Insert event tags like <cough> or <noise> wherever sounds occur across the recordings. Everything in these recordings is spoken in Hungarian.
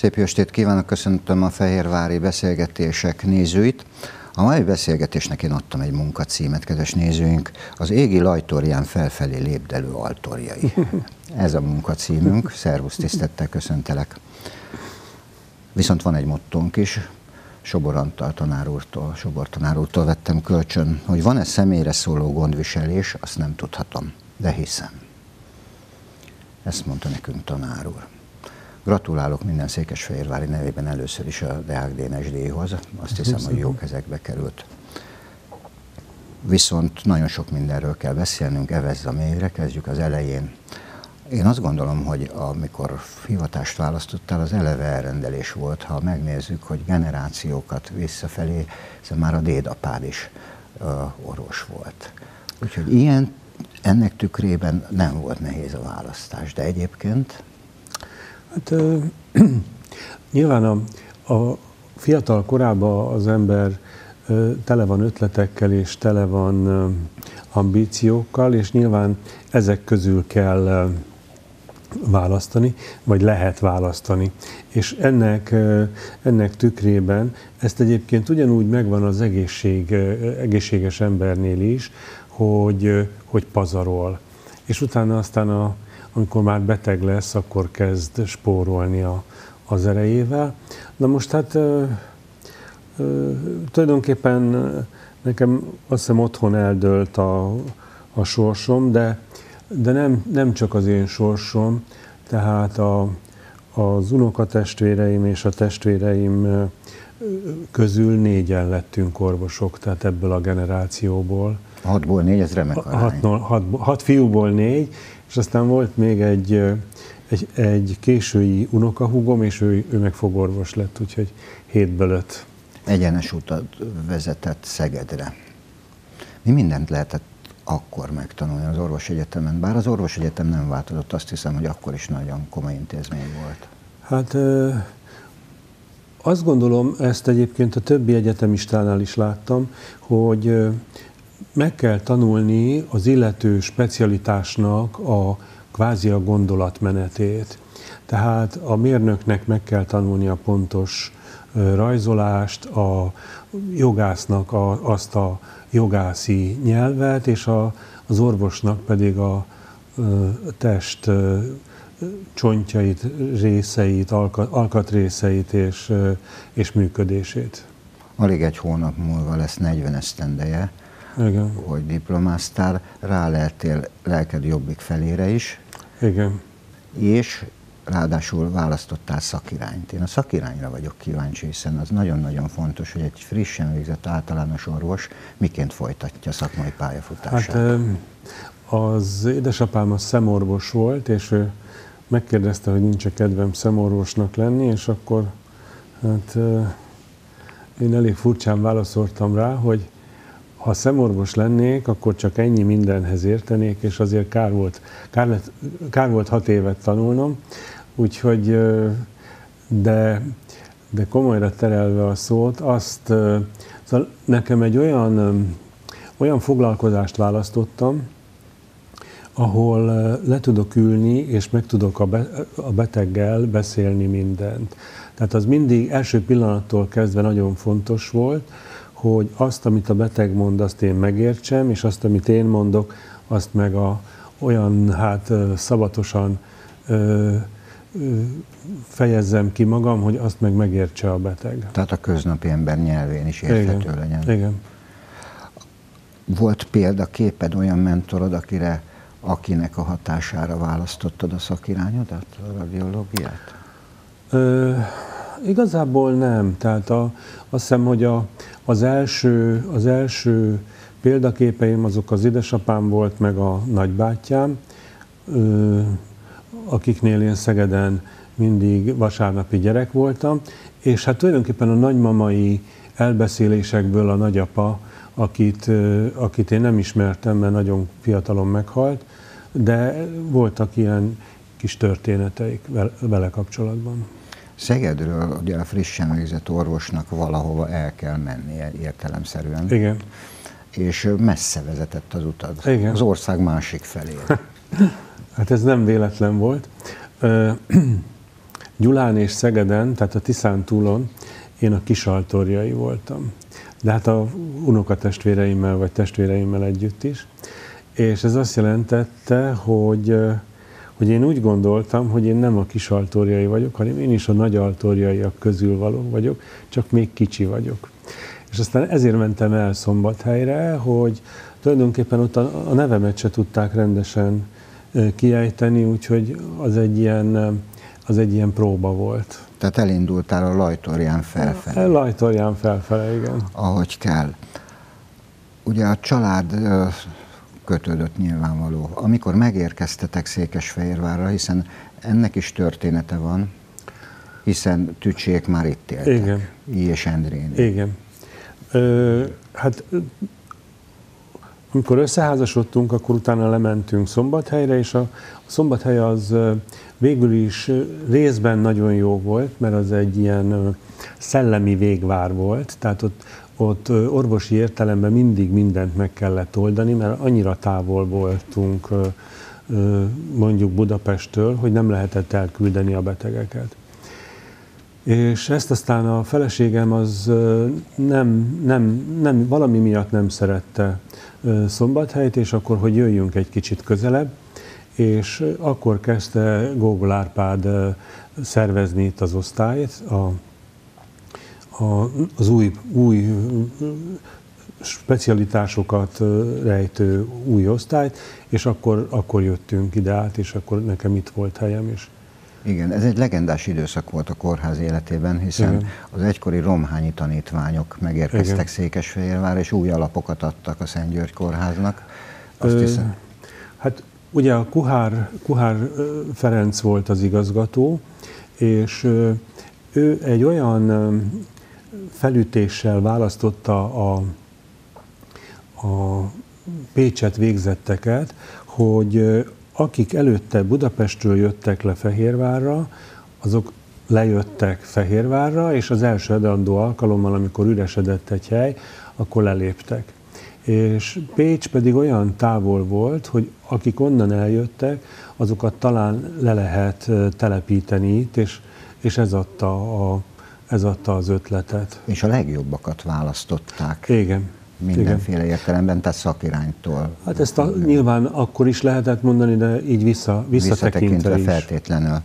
Szép estét kívánok, köszöntöm a Fehérvári beszélgetések nézőit. A mai beszélgetésnek én adtam egy munkacímet, kedves nézőink, az égi lajtorján felfelé lépdelő altorjai. <laughs> Ez a munkacímünk, szervusz, tisztettel köszöntelek. Viszont van egy mottónk is, Sobor Antal tanár úrtól, Sobor tanár úrtól vettem kölcsön, hogy van-e személyre szóló gondviselés, azt nem tudhatom, de hiszem. Ezt mondta nekünk tanár úr. Gratulálok minden Székesfehérvári nevében először is a Deák Dénes díjhoz. Azt hiszem, hogy jó kezekbe került. Viszont nagyon sok mindenről kell beszélnünk, evezz a mélyre, kezdjük az elején. Én azt gondolom, hogy amikor hivatást választottál, az eleve elrendelés volt, ha megnézzük, hogy generációkat visszafelé, hiszen már a dédapád is uh, orvos volt. Úgyhogy ilyen, ennek tükrében nem volt nehéz a választás, de egyébként Hát <clears throat> nyilván a, a fiatal korában az ember tele van ötletekkel és tele van ambíciókkal, és nyilván ezek közül kell választani, vagy lehet választani. És ennek, ennek tükrében ezt egyébként ugyanúgy megvan az egészség, egészséges embernél is, hogy, hogy pazarol. És utána aztán a, amikor már beteg lesz, akkor kezd spórolni a, az erejével. Na most hát ö, ö, tulajdonképpen nekem azt hiszem otthon eldőlt a, a sorsom, de, de nem, nem csak az én sorsom, tehát a, az unokatestvéreim és a testvéreim közül négyen lettünk orvosok, tehát ebből a generációból. Hatból négy, ez remek Hat, hat, hat fiúból négy, és aztán volt még egy, egy, egy késői unokahúgom, és ő, ő meg fogorvos lett, úgyhogy hétből öt. Egyenes utat vezetett Szegedre. Mi mindent lehetett akkor megtanulni az orvosegyetemen? Bár az orvosegyetem nem változott, azt hiszem, hogy akkor is nagyon komoly intézmény volt. Hát azt gondolom, ezt egyébként a többi egyetemistánál is láttam, hogy meg kell tanulni az illető specialitásnak a kvázi a gondolatmenetét. Tehát a mérnöknek meg kell tanulni a pontos rajzolást, a jogásznak a, azt a jogászi nyelvet, és a, az orvosnak pedig a, test csontjait, részeit, alkatrészeit és, és működését. Alig egy hónap múlva lesz 40 esztendeje igen. hogy diplomáztál, rá lehetél lelked jobbik felére is. Igen. És ráadásul választottál szakirányt. Én a szakirányra vagyok kíváncsi, hiszen az nagyon-nagyon fontos, hogy egy frissen végzett általános orvos miként folytatja szakmai pályafutását. Hát az édesapám a szemorvos volt, és ő megkérdezte, hogy nincs-e kedvem szemorvosnak lenni, és akkor hát én elég furcsán válaszoltam rá, hogy ha szemorvos lennék, akkor csak ennyi mindenhez értenék, és azért kár volt, kár, lett, kár volt hat évet tanulnom, úgyhogy, de, de komolyra terelve a szót, azt, szóval nekem egy olyan, olyan foglalkozást választottam, ahol le tudok ülni, és meg tudok a, be, a beteggel beszélni mindent. Tehát az mindig első pillanattól kezdve nagyon fontos volt, hogy azt, amit a beteg mond, azt én megértsem, és azt, amit én mondok, azt meg a, olyan hát szabatosan ö, ö, fejezzem ki magam, hogy azt meg megértse a beteg. Tehát a köznapi ember nyelvén is érthető Igen. legyen. Igen. Volt példaképed, olyan mentorod, akire, akinek a hatására választottad a szakirányodat, a radiológiát? Ö, igazából nem. Tehát a, azt hiszem, hogy a, az első, az első példaképeim azok az édesapám volt, meg a nagybátyám, akiknél én Szegeden mindig vasárnapi gyerek voltam, és hát tulajdonképpen a nagymamai elbeszélésekből a nagyapa, akit, akit én nem ismertem, mert nagyon fiatalon meghalt, de voltak ilyen kis történeteik vele kapcsolatban. Szegedről ugye a frissen végzett orvosnak valahova el kell mennie értelemszerűen. Igen. És messze vezetett az utad. Igen. Az ország másik felé. <laughs> Hát ez nem véletlen volt. <clears throat> Gyulán és Szegeden, tehát a Tiszán túlon én a kisaltorjai voltam. De hát a unokatestvéreimmel vagy testvéreimmel együtt is. És ez azt jelentette, hogy, hogy én úgy gondoltam, hogy én nem a kisaltorjai vagyok, hanem én is a nagy altorjaiak közül való vagyok, csak még kicsi vagyok. És aztán ezért mentem el Szombathelyre, hogy tulajdonképpen ott a, a nevemet se tudták rendesen kiejteni, úgyhogy az egy ilyen, az egy ilyen próba volt. Tehát elindultál a Lajtorján felfelé. A Lajtorján felfelé, igen. Ahogy kell. Ugye a család kötődött nyilvánvaló. Amikor megérkeztetek Székesfehérvárra, hiszen ennek is története van, hiszen Tücsék már itt éltek. Igen. I és Endrén. Igen. Ö, hát amikor összeházasodtunk, akkor utána lementünk Szombathelyre, és a Szombathely az végül is részben nagyon jó volt, mert az egy ilyen szellemi végvár volt, tehát ott, ott orvosi értelemben mindig mindent meg kellett oldani, mert annyira távol voltunk mondjuk Budapesttől, hogy nem lehetett elküldeni a betegeket. És ezt aztán a feleségem az nem, nem, nem, valami miatt nem szerette Szombathelyt, és akkor, hogy jöjjünk egy kicsit közelebb, és akkor kezdte Gógol Árpád szervezni itt az osztályt, a, a, az új, új specialitásokat rejtő új osztályt, és akkor, akkor jöttünk ide át, és akkor nekem itt volt helyem is. Igen, ez egy legendás időszak volt a kórház életében, hiszen Igen. az egykori romhányi tanítványok megérkeztek Igen. Székesfehérvár, és új alapokat adtak a Szent György kórháznak. Azt Ö, hiszem. Hát ugye a Kuhár, Kuhár Ferenc volt az igazgató, és ő egy olyan felütéssel választotta a, a Pécset végzetteket, hogy akik előtte Budapestről jöttek le Fehérvárra, azok lejöttek Fehérvárra, és az első edandó alkalommal, amikor üresedett egy hely, akkor leléptek. És Pécs pedig olyan távol volt, hogy akik onnan eljöttek, azokat talán le lehet telepíteni itt, és, és ez, adta a, ez adta az ötletet. És a legjobbakat választották. Igen mindenféle Igen. értelemben, tehát szakiránytól. Hát ezt a, nyilván akkor is lehetett mondani, de így vissza, visszatekintve is. feltétlenül.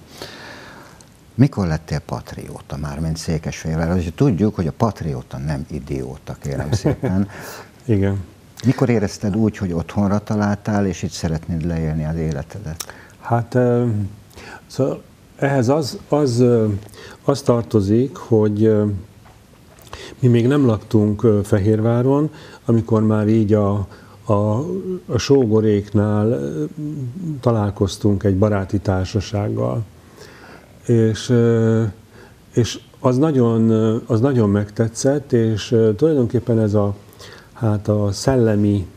Mikor lettél patrióta már, mint Székesfehérvár? Tudjuk, hogy a patrióta nem idióta, kérem szépen. <laughs> Igen. Mikor érezted úgy, hogy otthonra találtál, és itt szeretnéd leélni az életedet? Hát szóval ehhez az, az, az tartozik, hogy mi még nem laktunk Fehérváron, amikor már így a, a, a sógoréknál találkoztunk egy baráti társasággal. És, és az, nagyon, az nagyon megtetszett, és tulajdonképpen ez a, hát a szellemi,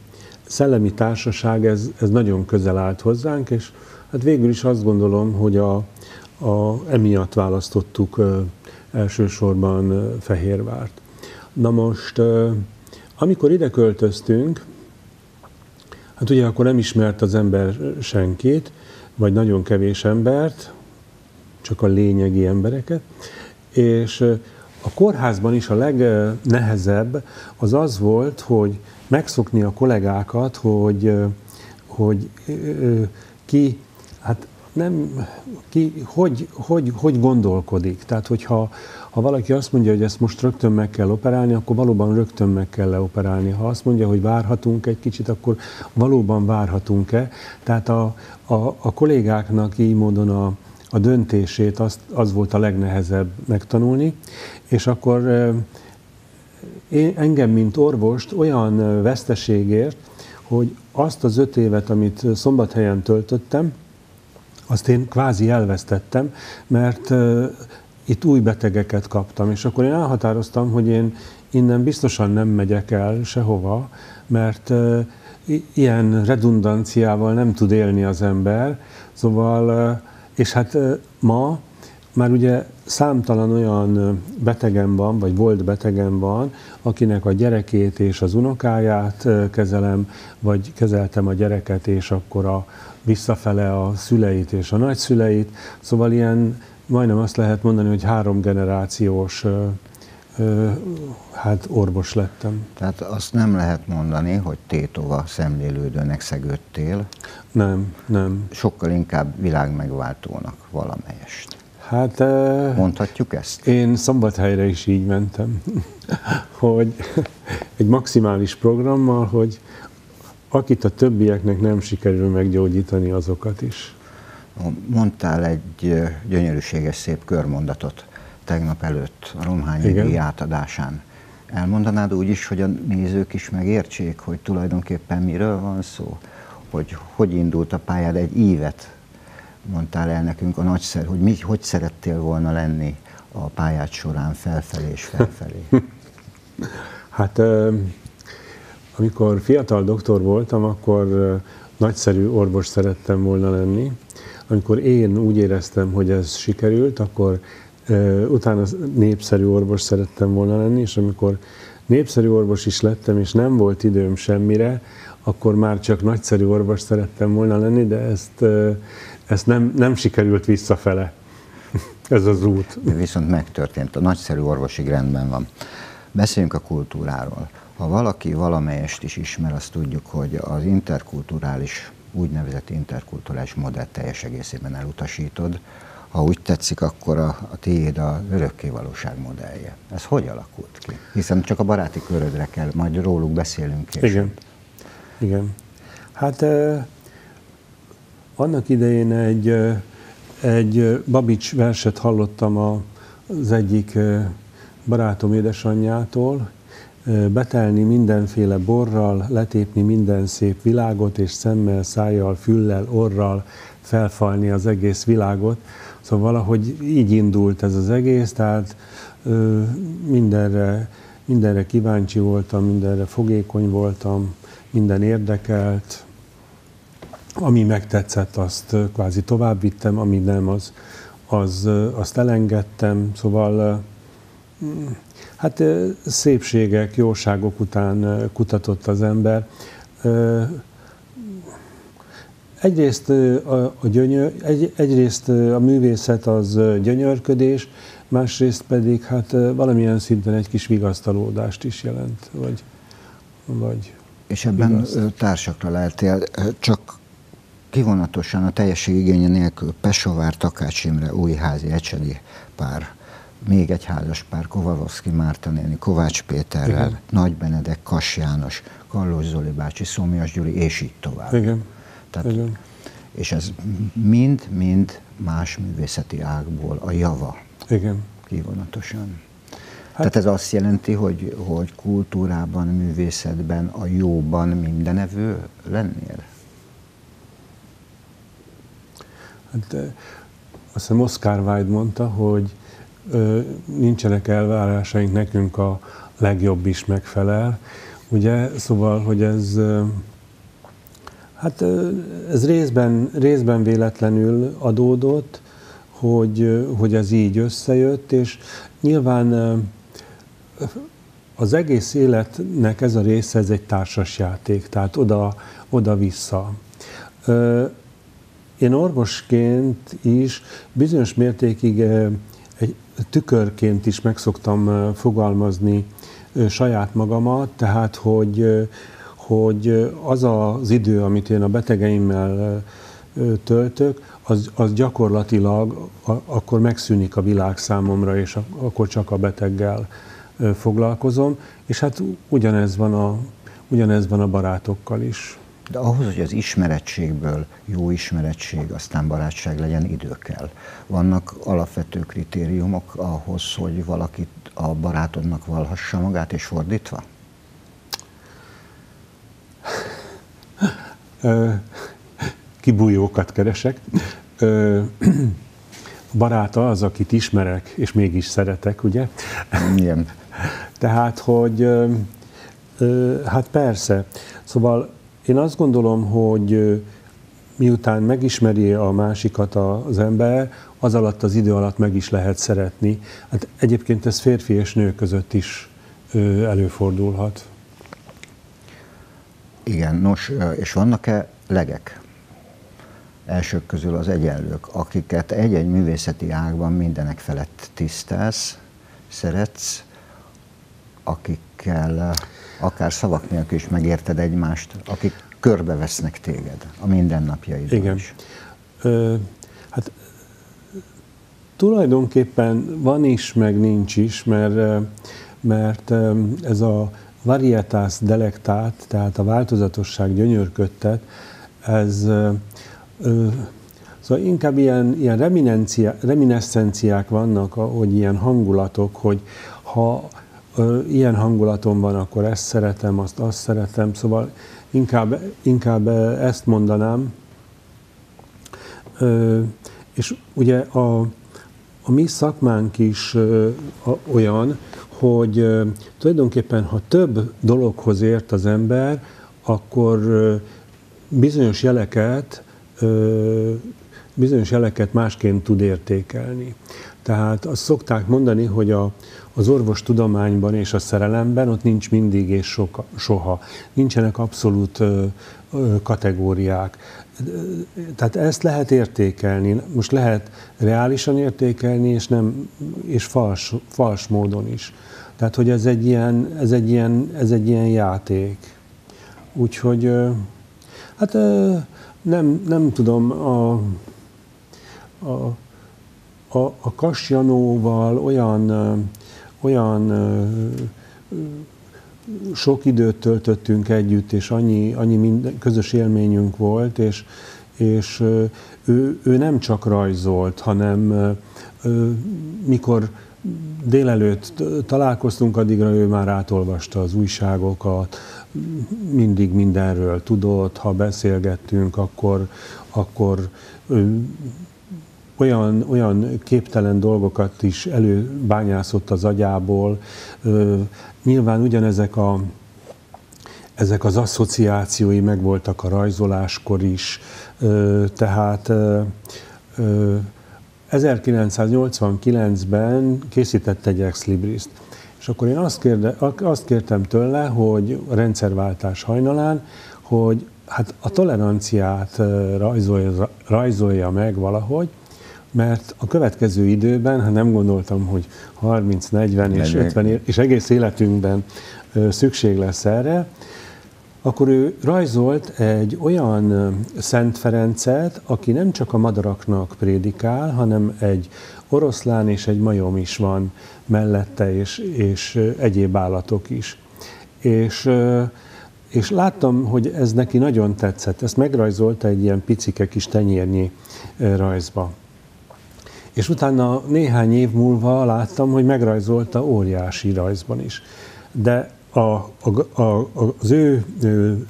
szellemi társaság, ez, ez nagyon közel állt hozzánk, és hát végül is azt gondolom, hogy a, a, emiatt választottuk elsősorban Fehérvárt. Na most, amikor ide költöztünk, hát ugye akkor nem ismert az ember senkit, vagy nagyon kevés embert, csak a lényegi embereket, és a kórházban is a legnehezebb az az volt, hogy megszokni a kollégákat, hogy, hogy ki, hát nem, ki, hogy, hogy, hogy gondolkodik. Tehát, hogyha ha valaki azt mondja, hogy ezt most rögtön meg kell operálni, akkor valóban rögtön meg kell leoperálni. Ha azt mondja, hogy várhatunk egy kicsit, akkor valóban várhatunk-e. Tehát a, a, a kollégáknak így módon a, a döntését az, az volt a legnehezebb megtanulni, és akkor én, engem, mint orvost olyan veszteségért, hogy azt az öt évet, amit szombathelyen töltöttem, azt én kvázi elvesztettem, mert itt új betegeket kaptam, és akkor én elhatároztam, hogy én innen biztosan nem megyek el sehova, mert ilyen redundanciával nem tud élni az ember, szóval, és hát ma már ugye számtalan olyan betegem van, vagy volt betegem van, akinek a gyerekét és az unokáját kezelem, vagy kezeltem a gyereket, és akkor a visszafele a szüleit és a nagyszüleit. Szóval ilyen majdnem azt lehet mondani, hogy három generációs hát orvos lettem. Tehát azt nem lehet mondani, hogy tétova szemlélődőnek szegődtél. Nem, nem. Sokkal inkább világmegváltónak valamelyest. Hát... Mondhatjuk ezt? Én szombathelyre is így mentem, <laughs> hogy egy maximális programmal, hogy akit a többieknek nem sikerül meggyógyítani, azokat is. Mondtál egy gyönyörűséges szép körmondatot tegnap előtt a Romhányi átadásán. Elmondanád úgy is, hogy a nézők is megértsék, hogy tulajdonképpen miről van szó? Hogy hogy indult a pályád, egy ívet mondtál el nekünk a nagyszer, hogy mi, hogy szerettél volna lenni a pályát során felfelé és <laughs> felfelé? hát amikor fiatal doktor voltam, akkor nagyszerű orvos szerettem volna lenni. Amikor én úgy éreztem, hogy ez sikerült, akkor utána népszerű orvos szerettem volna lenni, és amikor népszerű orvos is lettem, és nem volt időm semmire, akkor már csak nagyszerű orvos szerettem volna lenni, de ezt, ezt nem, nem sikerült visszafele. <laughs> Ez az út. Viszont megtörtént. A nagyszerű orvosig rendben van. Beszéljünk a kultúráról. Ha valaki valamelyest is ismer, azt tudjuk, hogy az interkulturális, úgynevezett interkulturális modellt teljes egészében elutasítod, ha úgy tetszik, akkor a, a tiéd a örökké valóság modellje. Ez hogy alakult ki? Hiszen csak a baráti körödre kell, majd róluk beszélünk később. Igen. Igen. Hát eh, annak idején egy, egy Babics verset hallottam a, az egyik barátom édesanyjától, betelni mindenféle borral, letépni minden szép világot, és szemmel, szájjal, füllel, orral felfalni az egész világot. Szóval valahogy így indult ez az egész, tehát mindenre, mindenre kíváncsi voltam, mindenre fogékony voltam, minden érdekelt. Ami megtetszett, azt kvázi tovább vittem, ami nem, az, az, azt elengedtem. Szóval hát szépségek, jóságok után kutatott az ember. Egyrészt a, a, gyönyör, egy, egyrészt a művészet az gyönyörködés, másrészt pedig hát valamilyen szinten egy kis vigasztalódást is jelent, vagy, vagy És ebben vigaszt. társakra lehetél, csak kivonatosan a teljesség igénye nélkül Pesovár, Takács Imre, Újházi, Ecsedi pár, még egy házas pár, Kovalovszki Márta néni, Kovács Péterrel, Igen. Nagy Benedek, Kas János, Kallós Zoli bácsi, Szomjas Gyuri, és így tovább. Igen. Tehát, Igen. És ez mind-mind más művészeti ágból a java. Igen. Kivonatosan. Hát, Tehát ez azt jelenti, hogy, hogy kultúrában, művészetben a jóban mindenevő lennél? Hát azt hiszem Oscar Wilde mondta, hogy nincsenek elvárásaink, nekünk a legjobb is megfelel. Ugye, szóval, hogy ez Hát ez részben, részben véletlenül adódott, hogy, hogy ez így összejött, és nyilván az egész életnek ez a része, ez egy társas játék, tehát oda, oda-vissza. Én orvosként is bizonyos mértékig egy tükörként is megszoktam fogalmazni saját magamat, tehát hogy hogy az az idő, amit én a betegeimmel töltök, az, az gyakorlatilag akkor megszűnik a világ számomra, és akkor csak a beteggel foglalkozom, és hát ugyanez van a, ugyanez van a barátokkal is. De ahhoz, hogy az ismerettségből jó ismerettség, aztán barátság legyen, idő kell. Vannak alapvető kritériumok ahhoz, hogy valakit a barátodnak valhassa magát, és fordítva? kibújókat keresek. Baráta az, akit ismerek, és mégis szeretek, ugye? Igen. Tehát, hogy hát persze. Szóval én azt gondolom, hogy miután megismeri a másikat az ember, az alatt az idő alatt meg is lehet szeretni. Hát egyébként ez férfi és nő között is előfordulhat. Igen, nos, és vannak-e legek? elsők közül az egyenlők, akiket egy-egy művészeti ágban mindenek felett tisztelsz, szeretsz, akikkel akár szavak nélkül is megérted egymást, akik körbevesznek téged a mindennapjaidban Igen. is. Ö, hát tulajdonképpen van is, meg nincs is, mert, mert ez a varietas delektát, tehát a változatosság gyönyörködtet, ez Szóval inkább ilyen, ilyen reminiszenciák vannak, hogy ilyen hangulatok, hogy ha ö, ilyen hangulatom van, akkor ezt szeretem, azt azt szeretem, szóval inkább, inkább ezt mondanám. És ugye a, a mi szakmánk is olyan, hogy tulajdonképpen, ha több dologhoz ért az ember, akkor bizonyos jeleket bizonyos jeleket másként tud értékelni. Tehát azt szokták mondani, hogy a, az orvos tudományban és a szerelemben ott nincs mindig és soka, soha. Nincsenek abszolút ö, ö, kategóriák. Tehát ezt lehet értékelni. Most lehet reálisan értékelni, és, nem, és fals, fals módon is. Tehát, hogy ez egy ilyen, ez egy ilyen, ez egy ilyen játék. Úgyhogy, hát nem, nem tudom, a, a, a, a Kasjanóval olyan, olyan sok időt töltöttünk együtt, és annyi, annyi minden, közös élményünk volt, és, és ő, ő nem csak rajzolt, hanem mikor délelőtt találkoztunk, addigra ő már átolvasta az újságokat, mindig mindenről tudott, ha beszélgettünk, akkor, akkor olyan, olyan képtelen dolgokat is előbányászott az agyából. Nyilván ugyanezek a, ezek az asszociációi megvoltak a rajzoláskor is, tehát 1989-ben készített egy ex libriszt, és akkor én azt, kérde, azt kértem tőle, hogy a rendszerváltás hajnalán, hogy hát a toleranciát rajzolja, rajzolja meg valahogy, mert a következő időben, ha nem gondoltam, hogy 30, 40 és 50 év, és egész életünkben szükség lesz erre, akkor ő rajzolt egy olyan Szent Ferencet, aki nem csak a madaraknak prédikál, hanem egy oroszlán és egy majom is van mellette, és, és egyéb állatok is. És, és láttam, hogy ez neki nagyon tetszett. Ezt megrajzolta egy ilyen picike kis tenyérnyi rajzba. És utána néhány év múlva láttam, hogy megrajzolta óriási rajzban is. De a, a, a, az ő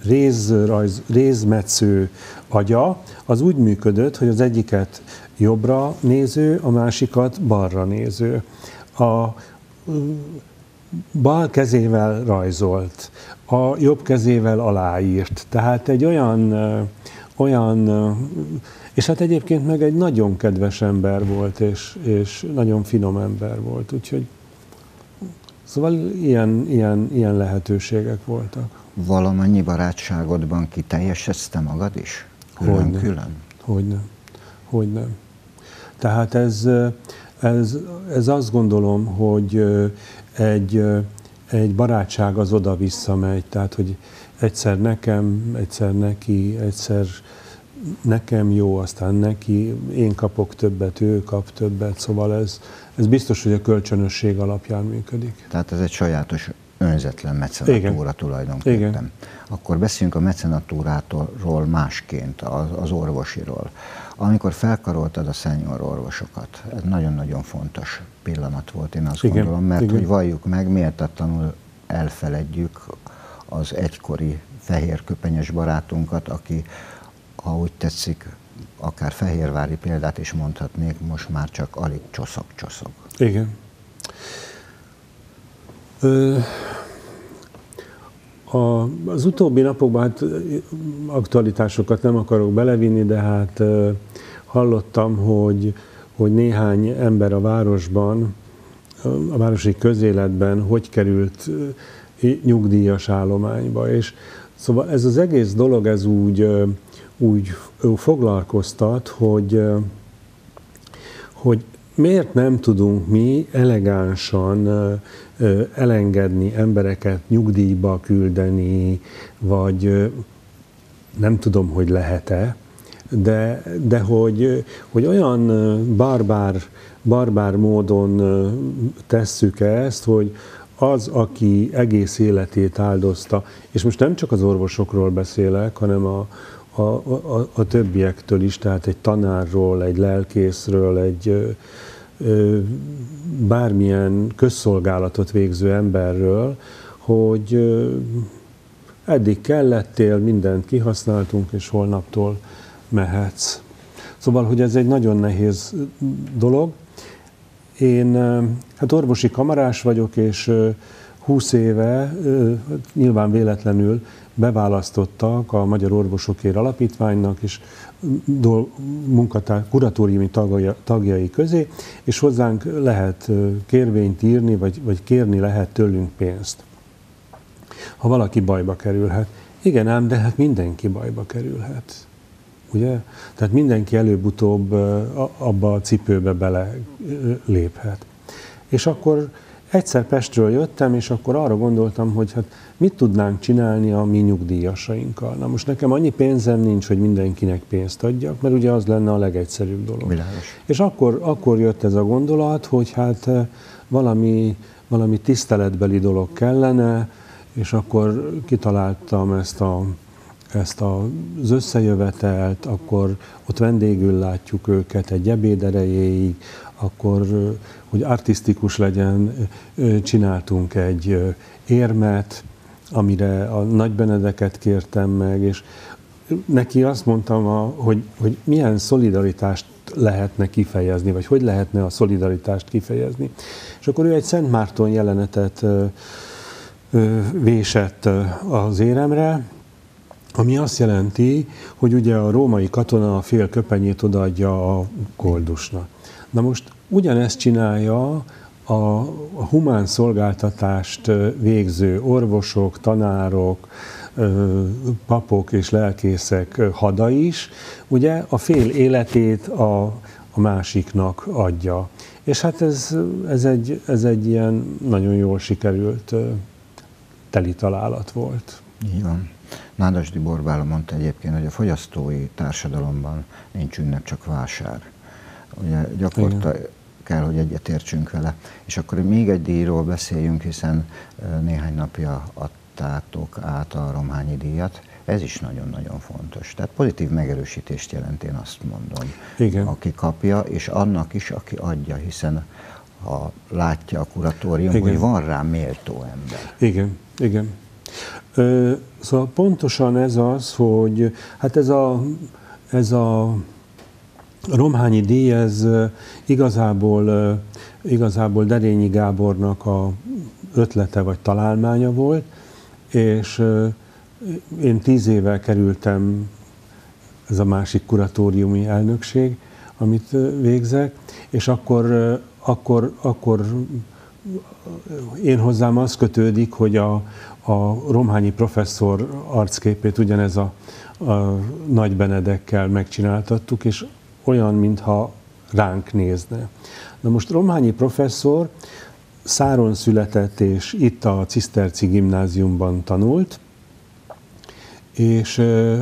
rézrajz, rézmetsző agya az úgy működött, hogy az egyiket jobbra néző, a másikat balra néző. A bal kezével rajzolt, a jobb kezével aláírt. Tehát egy olyan, olyan és hát egyébként meg egy nagyon kedves ember volt, és, és nagyon finom ember volt, úgyhogy szóval ilyen, ilyen, ilyen lehetőségek voltak. Valamennyi barátságodban kiteljesezte magad is? Külön-külön? Hogy nem. Hogy nem. Tehát ez, ez, ez azt gondolom, hogy egy, egy barátság az oda-vissza megy, tehát hogy egyszer nekem, egyszer neki, egyszer nekem jó, aztán neki, én kapok többet, ő kap többet, szóval ez, ez biztos, hogy a kölcsönösség alapján működik. Tehát ez egy sajátos önzetlen mecenatúra tulajdonképpen. Igen. Akkor beszéljünk a mecenatúrától másként, az, az orvosiról. Amikor felkaroltad a szenyor orvosokat, ez nagyon-nagyon fontos pillanat volt, én azt Igen. gondolom, mert Igen. hogy valljuk meg, méltatlanul elfeledjük az egykori fehérköpenyes barátunkat, aki ha úgy tetszik, akár fehérvári példát is mondhatnék, most már csak alig csoszog-csoszog. Igen. Ö, a, az utóbbi napokban hát aktualitásokat nem akarok belevinni, de hát ö, hallottam, hogy, hogy néhány ember a városban, a városi közéletben hogy került nyugdíjas állományba, és szóval ez az egész dolog, ez úgy úgy foglalkoztat, hogy, hogy miért nem tudunk mi elegánsan elengedni embereket nyugdíjba küldeni, vagy nem tudom, hogy lehet-e, de, de hogy, hogy olyan barbár, barbár módon tesszük ezt, hogy az, aki egész életét áldozta, és most nem csak az orvosokról beszélek, hanem a, a, a, a többiektől is, tehát egy tanárról, egy lelkészről, egy ö, bármilyen közszolgálatot végző emberről, hogy ö, eddig kellettél, mindent kihasználtunk, és holnaptól mehetsz. Szóval, hogy ez egy nagyon nehéz dolog. Én hát orvosi kamarás vagyok, és 20 éve nyilván véletlenül beválasztottak a Magyar Orvosokért Alapítványnak, és munkatár, kuratóriumi tagjai közé, és hozzánk lehet kérvényt írni, vagy, vagy kérni lehet tőlünk pénzt. Ha valaki bajba kerülhet. Igen ám, de hát mindenki bajba kerülhet. Ugye? Tehát mindenki előbb-utóbb abba a cipőbe bele léphet. És akkor egyszer Pestről jöttem, és akkor arra gondoltam, hogy hát mit tudnánk csinálni a mi nyugdíjasainkkal. Na most nekem annyi pénzem nincs, hogy mindenkinek pénzt adjak, mert ugye az lenne a legegyszerűbb dolog. Világos. És akkor, akkor jött ez a gondolat, hogy hát valami, valami tiszteletbeli dolog kellene, és akkor kitaláltam ezt a ezt az összejövetelt, akkor ott vendégül látjuk őket egy ebéd erejéig, akkor, hogy artistikus legyen, csináltunk egy érmet, amire a Nagy Benedeket kértem meg, és neki azt mondtam, hogy, hogy milyen szolidaritást lehetne kifejezni, vagy hogy lehetne a szolidaritást kifejezni. És akkor ő egy Szent Márton jelenetet vésett az éremre, ami azt jelenti, hogy ugye a római katona a fél köpenyét odaadja a koldusnak. Na most ugyanezt csinálja a, a humán szolgáltatást végző orvosok, tanárok, papok és lelkészek hada is, ugye a fél életét a, a másiknak adja. És hát ez, ez, egy, ez egy ilyen nagyon jól sikerült teli találat volt. Így van. Nádasdi Borbála mondta egyébként, hogy a fogyasztói társadalomban nincs ünnep, csak vásár. Ugye gyakorta Igen. Kell, hogy egyetértsünk vele. És akkor még egy díjról beszéljünk, hiszen néhány napja adtátok át a Romhányi díjat. Ez is nagyon-nagyon fontos. Tehát pozitív megerősítést jelent, én azt mondom. Igen. Aki kapja, és annak is, aki adja, hiszen ha látja a kuratórium, Igen. hogy van rá méltó ember. Igen, igen. Szóval pontosan ez az, hogy hát ez a, ez a Romhányi díj, ez igazából, igazából Derényi Gábornak a ötlete vagy találmánya volt, és én tíz éve kerültem ez a másik kuratóriumi elnökség, amit végzek, és akkor, akkor, akkor én hozzám az kötődik, hogy a, a Romhányi professzor arcképét ugyanez a, a Nagy Benedekkel megcsináltattuk, és olyan, mintha ránk nézne. Na most Romhányi professzor Száron született, és itt a Ciszterci gimnáziumban tanult, és ö,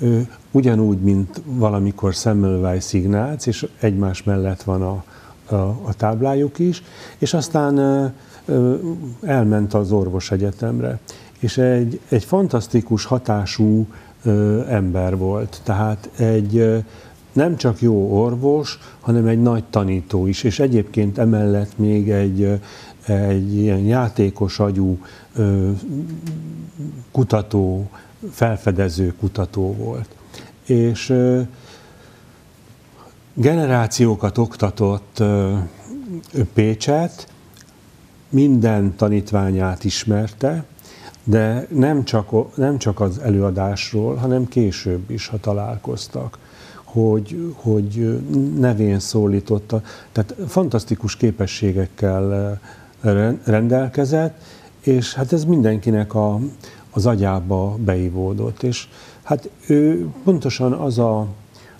ö, ugyanúgy, mint valamikor Semmelweis Ignác, és egymás mellett van a, a, a táblájuk is, és aztán ö, elment az orvos egyetemre, és egy, egy fantasztikus hatású ember volt. Tehát egy nem csak jó orvos, hanem egy nagy tanító is, és egyébként emellett még egy, egy ilyen játékos agyú kutató, felfedező kutató volt. És generációkat oktatott Pécset, minden tanítványát ismerte, de nem csak, nem csak az előadásról, hanem később is, ha találkoztak, hogy, hogy nevén szólította. Tehát fantasztikus képességekkel rendelkezett, és hát ez mindenkinek a, az agyába beivódott. És hát ő pontosan az a,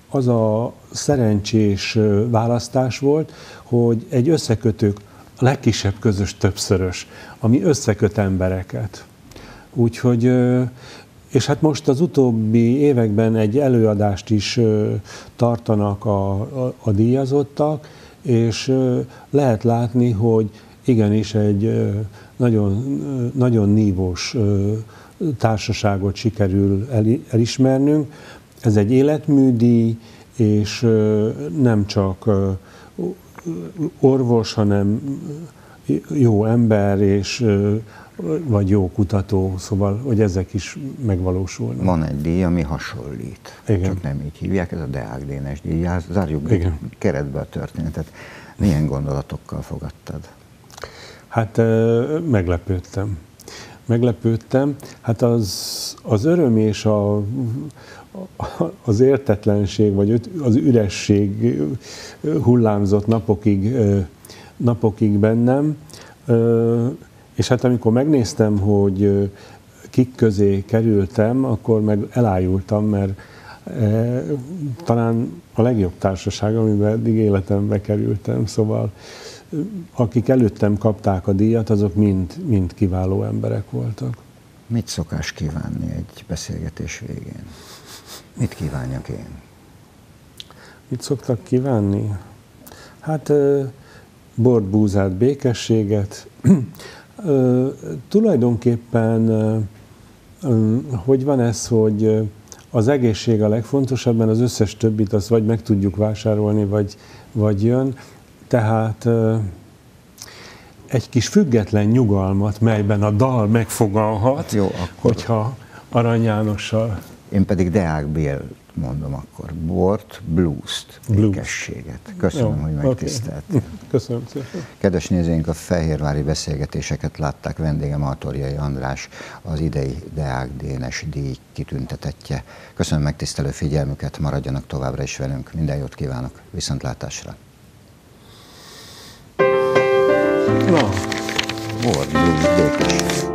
az a szerencsés választás volt, hogy egy összekötők, a legkisebb közös többszörös, ami összeköt embereket. Úgyhogy, és hát most az utóbbi években egy előadást is tartanak a, a, a díjazottak, és lehet látni, hogy igenis egy nagyon, nagyon nívós társaságot sikerül elismernünk. Ez egy életműdíj, és nem csak orvos, hanem jó ember, és vagy jó kutató, szóval, hogy ezek is megvalósulnak. Van egy díj, ami hasonlít, Igen. csak nem így hívják, ez a Deák Dénes díj. Zárjuk Igen. keretbe a történetet. Milyen gondolatokkal fogadtad? Hát meglepődtem. Meglepődtem. Hát az, az öröm és a, az értetlenség, vagy az üresség hullámzott napokig, napokig bennem. És hát amikor megnéztem, hogy kik közé kerültem, akkor meg elájultam, mert e, talán a legjobb társaság, amiben eddig életembe kerültem, szóval akik előttem kapták a díjat, azok mind, mind kiváló emberek voltak. Mit szokás kívánni egy beszélgetés végén? Mit kívánjak én? Mit szoktak kívánni? Hát bort, búzát, békességet. Tulajdonképpen, hogy van ez, hogy az egészség a legfontosabb, mert az összes többit azt vagy meg tudjuk vásárolni, vagy, vagy jön. Tehát egy kis független nyugalmat, melyben a dal megfogalhat, Jó, akkor... hogyha Arany Jánossal. Én pedig Deák Bél mondom akkor. Bort, blues-t, békességet. Köszönöm, Jó, hogy megtisztelt. Okay. <laughs> Köszönöm szépen. Kedves nézőink, a Fehérvári beszélgetéseket látták vendégem Altorjai András, az idei Deák Dénes díj kitüntetetje. Köszönöm megtisztelő figyelmüket, maradjanak továbbra is velünk. Minden jót kívánok, viszontlátásra. No. Bort, blues, békesség.